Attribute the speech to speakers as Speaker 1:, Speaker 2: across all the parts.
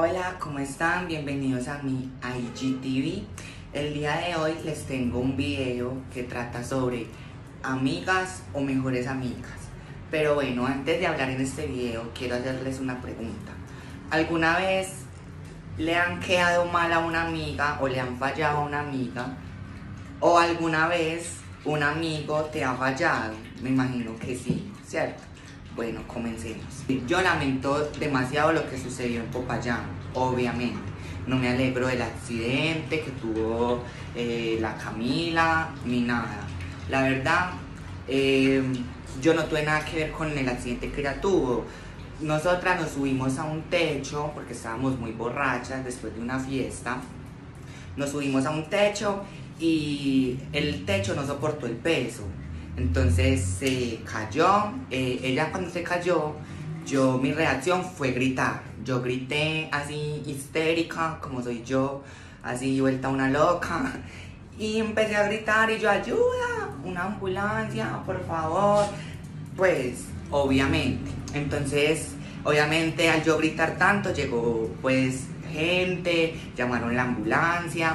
Speaker 1: Hola, ¿cómo están? Bienvenidos a mi IGTV. El día de hoy les tengo un video que trata sobre amigas o mejores amigas. Pero bueno, antes de hablar en este video, quiero hacerles una pregunta. ¿Alguna vez le han quedado mal a una amiga o le han fallado a una amiga? ¿O alguna vez un amigo te ha fallado? Me imagino que sí, ¿cierto? Bueno, comencemos. Yo lamento demasiado lo que sucedió en Popayán, obviamente. No me alegro del accidente que tuvo eh, la Camila, ni nada. La verdad, eh, yo no tuve nada que ver con el accidente que ella tuvo. Nosotras nos subimos a un techo porque estábamos muy borrachas después de una fiesta. Nos subimos a un techo y el techo no soportó el peso. Entonces se cayó, eh, ella cuando se cayó, yo mi reacción fue gritar. Yo grité así histérica, como soy yo, así vuelta una loca. Y empecé a gritar y yo, ayuda, una ambulancia, por favor. Pues, obviamente. Entonces, obviamente al yo gritar tanto, llegó pues gente, llamaron la ambulancia.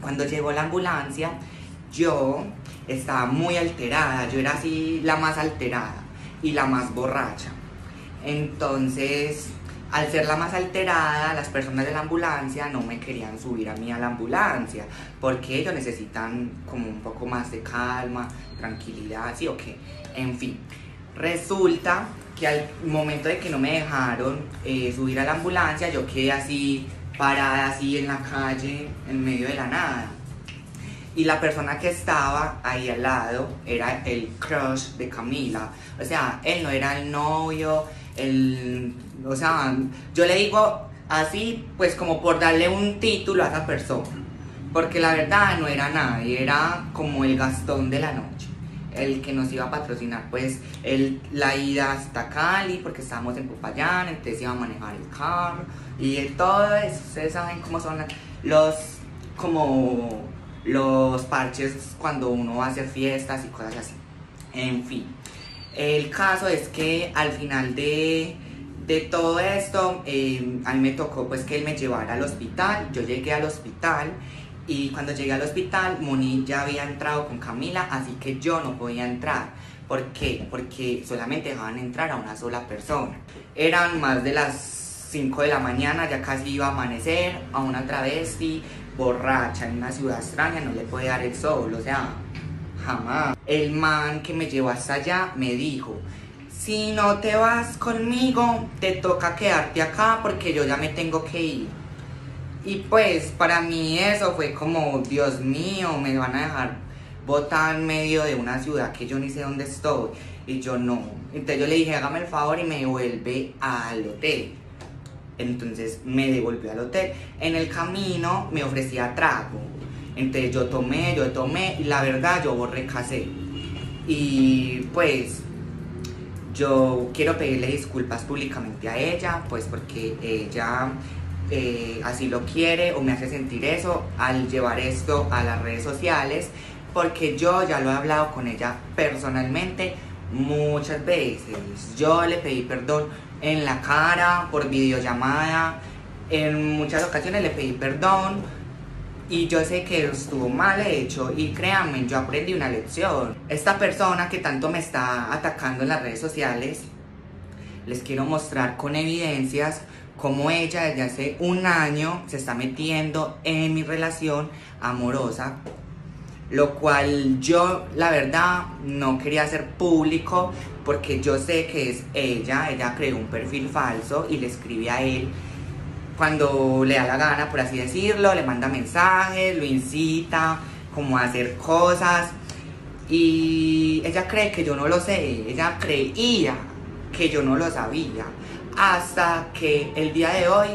Speaker 1: Cuando llegó la ambulancia, yo estaba muy alterada, yo era así la más alterada y la más borracha. Entonces, al ser la más alterada, las personas de la ambulancia no me querían subir a mí a la ambulancia, porque ellos necesitan como un poco más de calma, tranquilidad, sí o qué. En fin, resulta que al momento de que no me dejaron eh, subir a la ambulancia, yo quedé así parada así en la calle, en medio de la nada y la persona que estaba ahí al lado era el crush de Camila. O sea, él no era el novio, el, o sea, yo le digo así, pues como por darle un título a esa persona. Porque la verdad no era nadie, era como el Gastón de la noche. El que nos iba a patrocinar, pues, el, la ida hasta Cali, porque estábamos en Popayán, entonces iba a manejar el carro. Y todo eso, ustedes saben cómo son los, como los parches cuando uno va a hacer fiestas y cosas así. En fin, el caso es que al final de, de todo esto, eh, a mí me tocó pues que él me llevara al hospital. Yo llegué al hospital y cuando llegué al hospital, Moni ya había entrado con Camila, así que yo no podía entrar. ¿Por qué? Porque solamente dejaban entrar a una sola persona. Eran más de las 5 de la mañana, ya casi iba a amanecer, a una travesti borracha en una ciudad extraña no le puede dar el sol, o sea, jamás. El man que me llevó hasta allá me dijo, si no te vas conmigo, te toca quedarte acá porque yo ya me tengo que ir. Y pues para mí eso fue como, Dios mío, me van a dejar botar en medio de una ciudad que yo ni sé dónde estoy. Y yo no. Entonces yo le dije, hágame el favor y me devuelve al hotel. Entonces me devolvió al hotel. En el camino me ofrecía trago. Entonces yo tomé, yo tomé la verdad yo borré casé. Y pues yo quiero pedirle disculpas públicamente a ella, pues porque ella eh, así lo quiere o me hace sentir eso al llevar esto a las redes sociales, porque yo ya lo he hablado con ella personalmente muchas veces. Yo le pedí perdón en la cara, por videollamada. En muchas ocasiones le pedí perdón y yo sé que estuvo mal hecho y créanme, yo aprendí una lección. Esta persona que tanto me está atacando en las redes sociales, les quiero mostrar con evidencias cómo ella desde hace un año se está metiendo en mi relación amorosa lo cual yo la verdad no quería hacer público porque yo sé que es ella, ella creó un perfil falso y le escribe a él cuando le da la gana, por así decirlo, le manda mensajes, lo incita como a hacer cosas. Y ella cree que yo no lo sé, ella creía que yo no lo sabía hasta que el día de hoy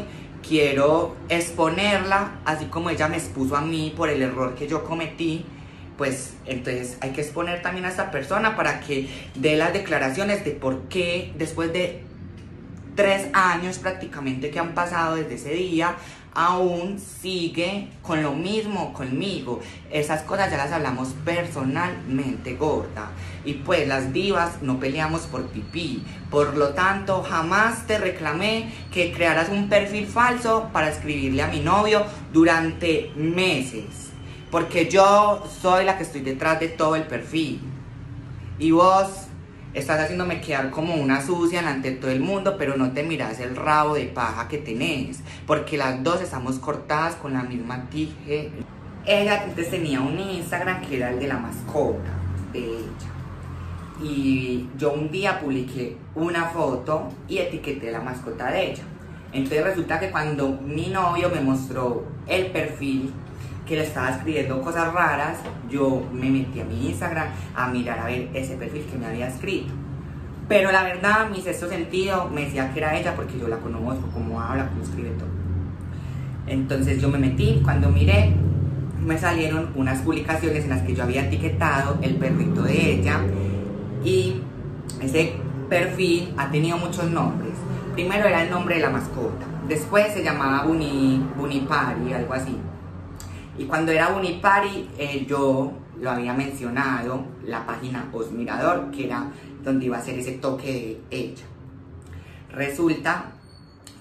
Speaker 1: quiero exponerla así como ella me expuso a mí por el error que yo cometí pues entonces hay que exponer también a esta persona para que dé las declaraciones de por qué después de tres años prácticamente que han pasado desde ese día, aún sigue con lo mismo conmigo. Esas cosas ya las hablamos personalmente, gorda. Y pues las divas no peleamos por pipí. Por lo tanto, jamás te reclamé que crearas un perfil falso para escribirle a mi novio durante meses. Porque yo soy la que estoy detrás de todo el perfil. Y vos estás haciéndome quedar como una sucia delante de todo el mundo, pero no te miras el rabo de paja que tenés, porque las dos estamos cortadas con la misma tije. Ella antes tenía un Instagram que era el de la mascota de ella. Y yo un día publiqué una foto y etiqueté la mascota de ella. Entonces resulta que cuando mi novio me mostró el perfil que le estaba escribiendo cosas raras, yo me metí a mi Instagram a mirar a ver ese perfil que me había escrito. Pero la verdad, mi sexto sentido me decía que era ella porque yo la conozco, cómo habla, cómo escribe todo. Entonces yo me metí, cuando miré, me salieron unas publicaciones en las que yo había etiquetado el perrito de ella y ese perfil ha tenido muchos nombres. Primero era el nombre de la mascota, después se llamaba Bunny algo así. Y cuando era Unipari, eh, yo lo había mencionado, la página Osmirador, que era donde iba a ser ese toque de ella. Resulta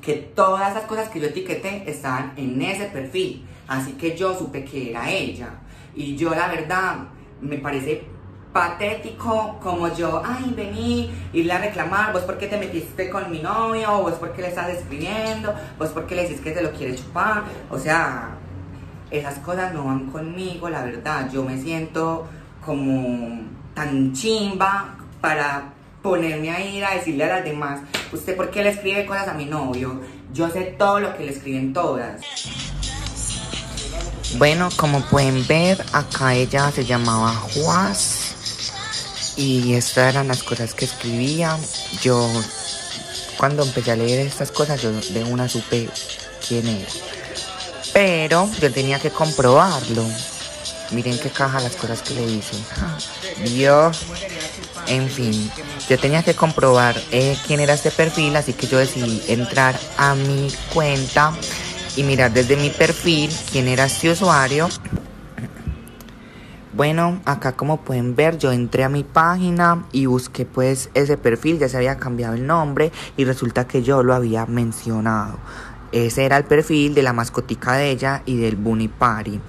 Speaker 1: que todas esas cosas que yo etiqueté estaban en ese perfil, así que yo supe que era ella. Y yo la verdad me parece patético como yo, ay, vení, irle a reclamar, vos por qué te metiste con mi novio, vos por qué le estás escribiendo, vos por qué le dices que te lo quiere chupar, o sea, esas cosas no van conmigo, la verdad. Yo me siento como tan chimba para ponerme a ir a decirle a las demás, ¿usted por qué le escribe cosas a mi novio? Yo sé todo lo que le escriben todas. Bueno, como pueden ver, acá ella se llamaba Juaz y estas eran las cosas que escribía. Yo, cuando empecé a leer estas cosas, yo de una supe quién era. Pero yo tenía que comprobarlo. Miren qué caja las cosas que le hice. Dios. En fin, yo tenía que comprobar eh, quién era este perfil, así que yo decidí entrar a mi cuenta y mirar desde mi perfil quién era este usuario. Bueno, acá como pueden ver yo entré a mi página y busqué pues ese perfil, ya se había cambiado el nombre y resulta que yo lo había mencionado. Ese era el perfil de la mascotica de ella y del Bunny Party.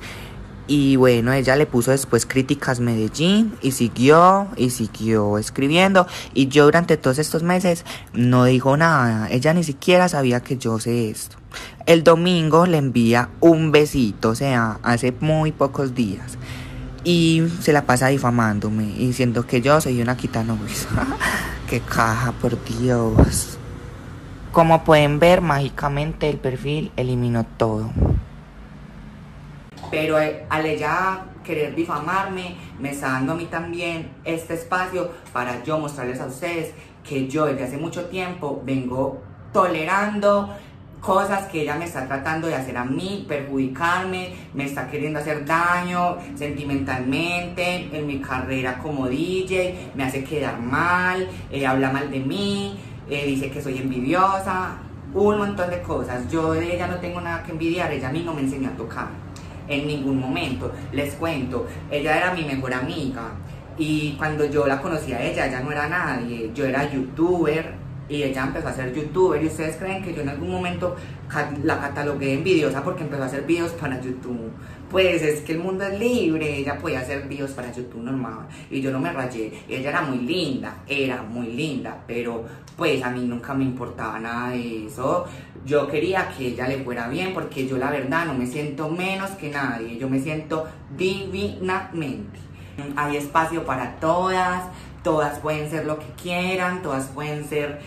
Speaker 1: Y bueno, ella le puso después críticas Medellín y siguió y siguió escribiendo. Y yo durante todos estos meses no dijo nada. Ella ni siquiera sabía que yo sé esto. El domingo le envía un besito, o sea, hace muy pocos días. Y se la pasa difamándome diciendo que yo soy una quitanovia. ¡Qué caja, por Dios! Como pueden ver, mágicamente el perfil eliminó todo. Pero eh, al ella querer difamarme, me está dando a mí también este espacio para yo mostrarles a ustedes que yo desde hace mucho tiempo vengo tolerando cosas que ella me está tratando de hacer a mí, perjudicarme, me está queriendo hacer daño sentimentalmente en mi carrera como DJ, me hace quedar mal, habla mal de mí, eh, dice que soy envidiosa, un montón de cosas. Yo de ella no tengo nada que envidiar, ella a mí no me enseñó a tocar en ningún momento. Les cuento, ella era mi mejor amiga y cuando yo la conocí a ella, ella no era nadie, yo era youtuber y ella empezó a ser youtuber y ustedes creen que yo en algún momento la catalogué envidiosa porque empezó a hacer videos para YouTube. Pues es que el mundo es libre, ella podía hacer videos para YouTube normal y yo no me rayé. Ella era muy linda, era muy linda, pero pues a mí nunca me importaba nada de eso. Yo quería que ella le fuera bien porque yo la verdad no me siento menos que nadie, yo me siento divinamente. Hay espacio para todas, todas pueden ser lo que quieran, todas pueden ser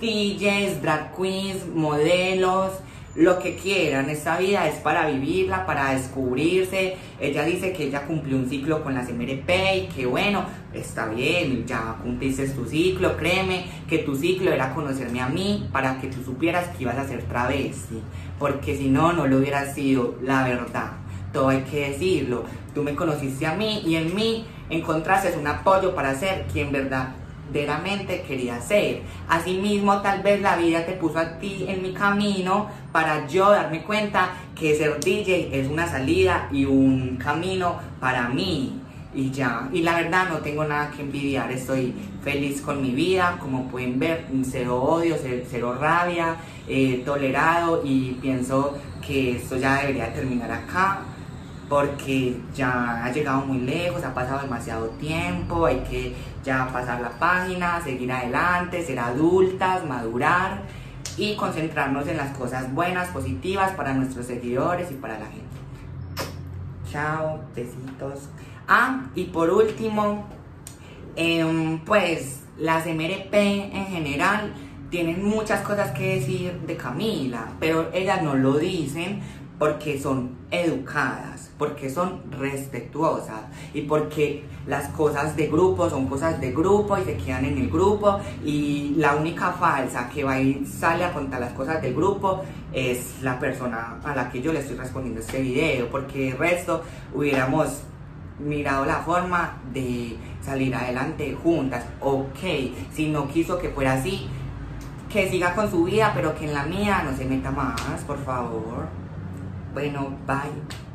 Speaker 1: DJs, drag queens, modelos, lo que quieran. Esta vida es para vivirla, para descubrirse. Ella dice que ella cumplió un ciclo con las MRP y que bueno, está bien, ya cumpliste tu ciclo, créeme que tu ciclo era conocerme a mí para que tú supieras que ibas a ser travesti, porque si no, no lo hubiera sido la verdad. Todo hay que decirlo. Tú me conociste a mí y en mí encontraste un apoyo para ser quien verdad verdaderamente quería ser. Asimismo, tal vez la vida te puso a ti en mi camino para yo darme cuenta que ser DJ es una salida y un camino para mí. Y ya, y la verdad no tengo nada que envidiar, estoy feliz con mi vida, como pueden ver, cero odio, cero, rabia, eh, tolerado. Y pienso que esto ya debería terminar acá porque ya ha llegado muy lejos, ha pasado demasiado tiempo, hay que ya pasar la página, seguir adelante, ser adultas, madurar y concentrarnos en las cosas buenas, positivas para nuestros seguidores y para la gente. Chao, besitos. Ah, y por último, em, pues las MRP en general tienen muchas cosas que decir de Camila, pero ellas no lo dicen porque son educadas, porque son respetuosas y porque las cosas de grupo son cosas de grupo y se quedan en el grupo y la única falsa que va y sale a contar las cosas del grupo es la persona a la que yo le estoy respondiendo este video porque el resto hubiéramos mirado la forma de salir adelante juntas. Ok, si no quiso que fuera así, que siga con su vida, pero que en la mía no se meta más, por favor. Bueno, bye.